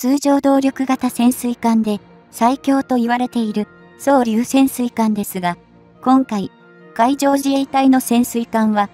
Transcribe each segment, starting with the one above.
通常動力型潜水艦で最強と言われている総流潜水艦ですが、今回、海上自衛隊の潜水艦は、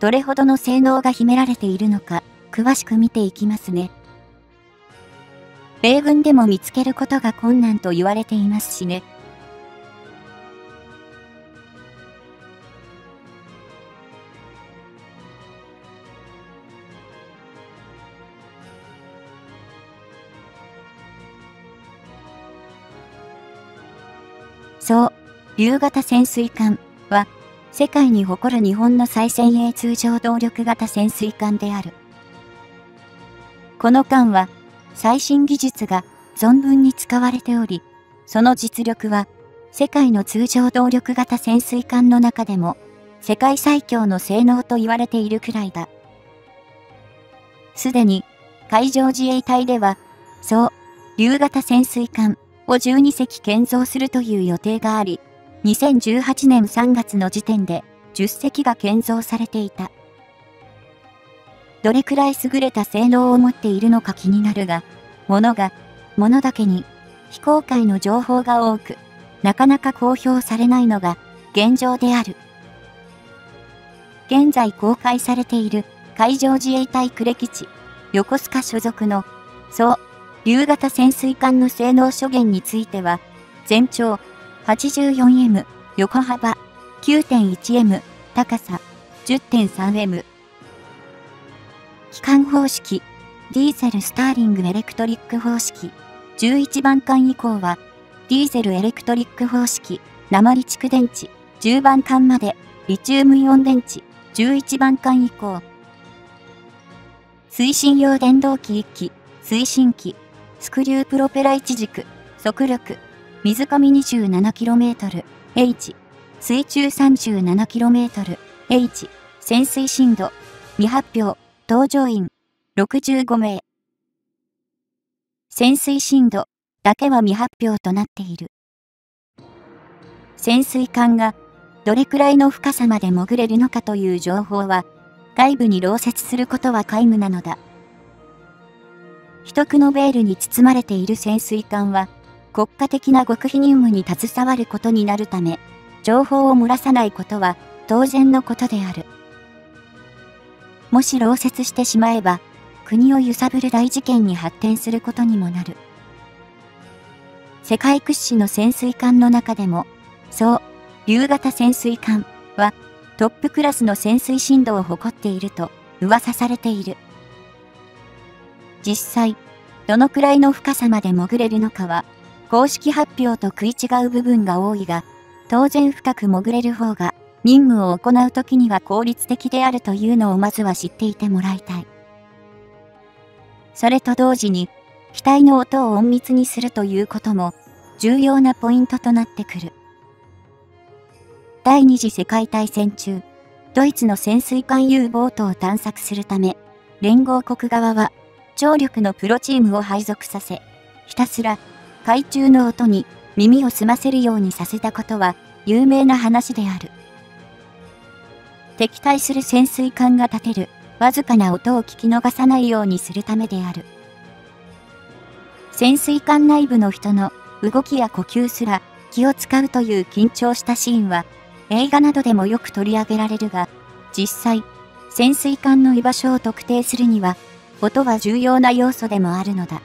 どれほどの性能が秘められているのか、詳しく見ていきますね。米軍でも見つけることが困難と言われていますしね。そう、竜型潜水艦は、世界に誇る日本の最先鋭通常動力型潜水艦である。この艦は、最新技術が存分に使われており、その実力は、世界の通常動力型潜水艦の中でも、世界最強の性能と言われているくらいだ。すでに、海上自衛隊では、そう、竜型潜水艦を12隻建造するとい。う予定があり、2018年3月の時点で10隻が建造されてい。た。どれくらい。優れた性能を持ってい。るのか気になるが、物が、物だけに非公開の情報が多く、なかなか公表されない。のが現状である。現在公開されてい。る海上自衛隊呉基地、横須賀所属の、そう、竜型潜水艦の性能諸言については、全長 84M、横幅 9.1M、高さ 10.3M。機関方式、ディーゼルスターリングエレクトリック方式、11番艦以降は、ディーゼルエレクトリック方式、鉛蓄電池、10番艦まで、リチウムイオン電池、11番艦以降。推進用電動機1機、推進機、スクリュープロペラ1軸、速力、水上 27km、H、水中 37km、H、潜水深度、未発表、搭乗員、65名。潜水深度だけは未発表となっている。潜水艦がどれくらいの深さまで潜れるのかという情報は外部に漏洩することは皆無なのだ。秘匿のベールに包まれている潜水艦は、国家的な極秘任務に携わることになるため、情報を漏らさないことは当然のことである。もし漏洩してしまえば、国を揺さぶる大事件に発展することにもなる。世界屈指の潜水艦の中でも、そう、竜型潜水艦はトップクラスの潜水深度を誇っていると噂されている。実際、どのくらいの深さまで潜れるのかは、公式発表と食い違う部分が多いが、当然深く潜れる方が、任務を行う時には効率的であるというのをまずは知っていてもらいたい。それと同時に、機体の音を隠密にするということも、重要なポイントとなってくる。第二次世界大戦中、ドイツの潜水艦 U ボートを探索するため、連合国側は聴力のプロチームを配属させ、ひたすら海中の音に耳を澄ませるようにさせたことは有名な話である。敵対する潜水艦が立てるわずかな音を聞き逃さないようにするためである。潜水艦内部の人の動きや呼吸すら気を使うという緊張したシーンは映画などでもよく取り上げられるが、実際、潜水艦の居場所を特定するには音は重要な要素でもあるのだ。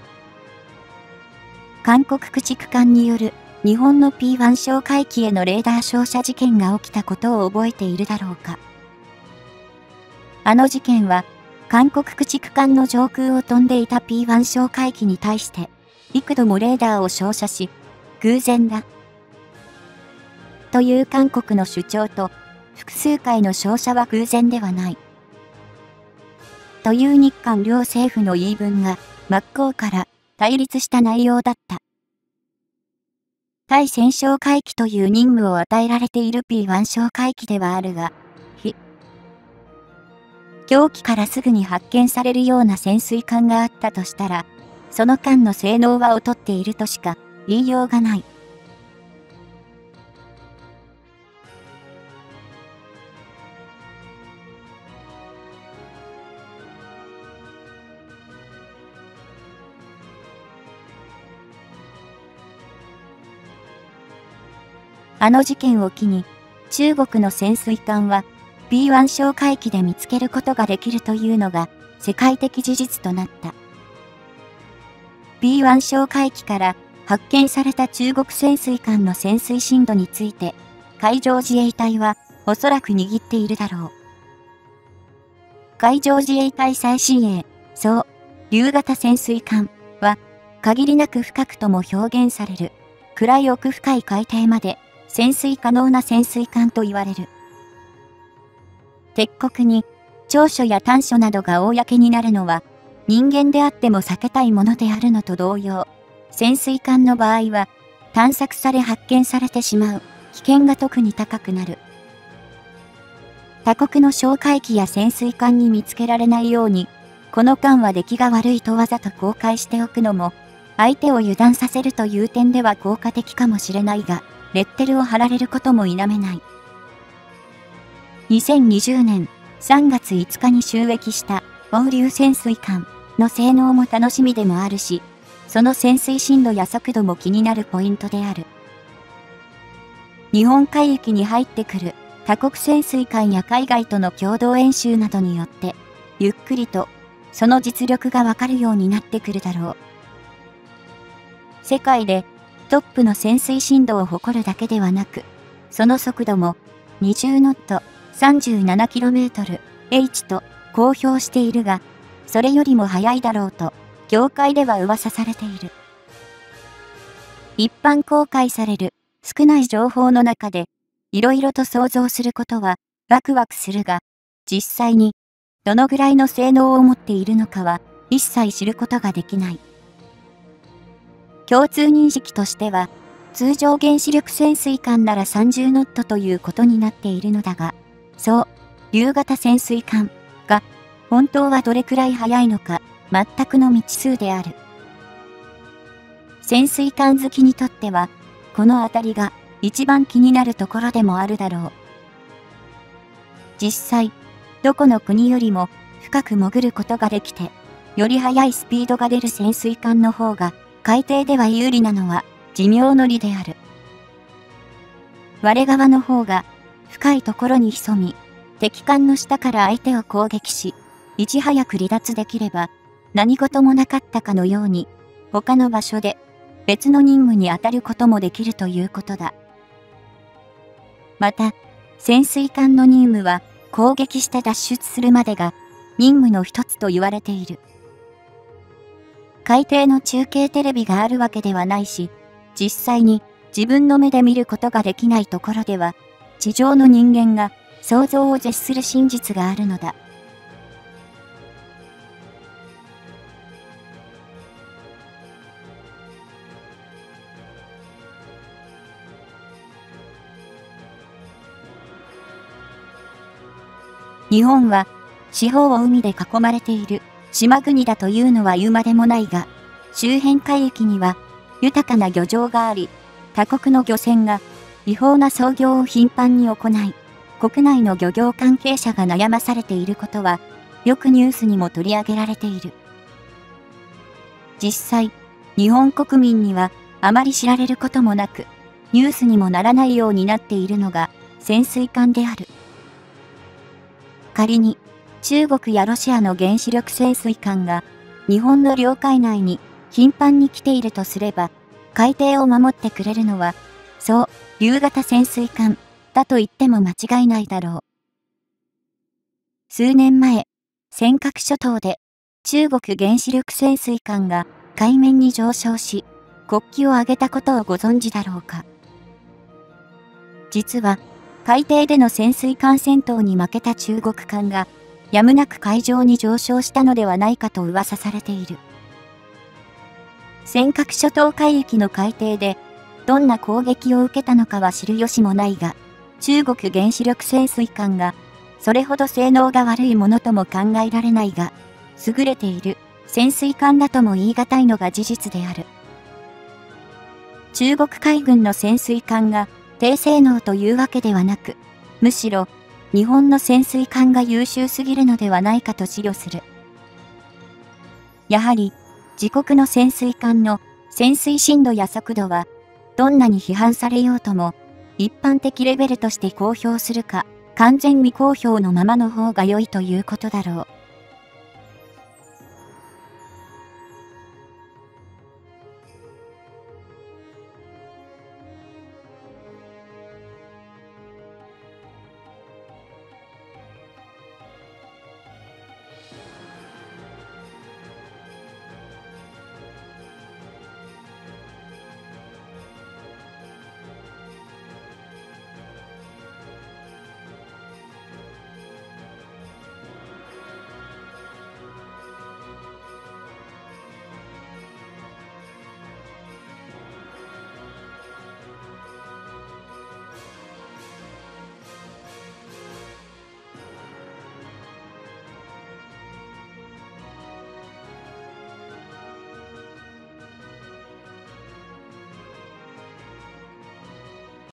韓国駆逐艦による日本の P1 哨海機へのレーダー照射事件が起きたことを覚えているだろうか。あの事件は、韓国駆逐艦の上空を飛んでいた P1 哨海機に対して、幾度もレーダーを照射し、偶然だ。という韓国の主張と、複数回の照射は偶然ではない。という日韓両政府の言い分が真っ向から対立した内容だった。対戦勝回帰という任務を与えられている P1 哨回帰ではあるが、非、狂気からすぐに発見されるような潜水艦があったとしたら、その間の性能は劣っているとしか言いようがない。あの事件を機に、中国の潜水艦は B1 小海域で見つけることができるというのが世界的事実となった。B1 小海域から発見された中国潜水艦の潜水深度について、海上自衛隊はおそらく握っているだろう。海上自衛隊最新鋭、そう、竜型潜水艦は、限りなく深くとも表現される、暗い奥深い海底まで潜水可能な潜水艦と言われる。鉄国に、長所や短所などが公になるのは、人間であっても避けたいものであるのと同様、潜水艦の場合は、探索され発見されてしまう危険が特に高くなる。他国の小海機や潜水艦に見つけられないように、この艦は出来が悪いとわざと公開しておくのも、相手を油断させるという点では効果的かもしれないが、レッテルを貼られることも否めない。2020年3月5日に収益した放流潜水艦の性能も楽しみでもあるし、その潜水深度や速度も気になるポイントである。日本海域に入ってくる多国潜水艦や海外との共同演習などによって、ゆっくりとその実力がわかるようになってくるだろう。世界でトップの潜水深度を誇るだけではなく、その速度も20ノット 37km H と公表しているが、それよりも速いだろうと、業界では噂されている。一般公開される少ない情報の中でいろいろと想像することはワクワクするが、実際にどのぐらいの性能を持っているのかは一切知ることができない。共通認識としては、通常原子力潜水艦なら30ノットということになっているのだが、そう、竜型潜水艦が本当はどれくらい速いのか全くの未知数である。潜水艦好きにとっては、この辺りが一番気になるところでもあるだろう。実際、どこの国よりも深く潜ることができて、より速いスピードが出る潜水艦の方が海底では有利なのは寿命の利である。我側の方が深いところに潜み、敵艦の下から相手を攻撃し、いち早く離脱できれば何事もなかったかのように他の場所で別の任務に当たることもできるということだ。また、潜水艦の任務は攻撃して脱出するまでが任務の一つと言われている。海底の中継テレビがあるわけではないし、実際に自分の目で見ることができないところでは、地上の人間が想像を絶する真実があるのだ。日本は四方を海で囲まれている島国だというのは言うまでもないが、周辺海域には豊かな漁場があり、他国の漁船が違法な操業を頻繁に行い、国内の漁業関係者が悩まされていることは、よくニュースにも取り上げられている。実際、日本国民にはあまり知られることもなく、ニュースにもならないようになっているのが潜水艦である。仮に中国やロシアの原子力潜水艦が日本の領海内に頻繁に来ているとすれば、海底を守ってくれるのは、そう、竜型潜水艦だと言っても間違いないだろう。数年前、尖閣諸島で中国原子力潜水艦が海面に上昇し、国旗を上げたことをご存知だろうか。実は、海底での潜水艦戦闘に負けた中国艦が、やむなく海上に上昇したのではないかと噂されている。尖閣諸島海域の海底で、どんな攻撃を受けたのかは知る由もないが、中国原子力潜水艦が、それほど性能が悪いものとも考えられないが、優れている潜水艦だとも言い難いのが事実である。中国海軍の潜水艦が低性能というわけではなく、むしろ日本の潜水艦が優秀すぎるのではないかと思慮する。やはり自国の潜水艦の潜水深度や速度はどんなに批判されようとも一般的レベルとして公表するか、完全未公表のままの方が良いということだろう。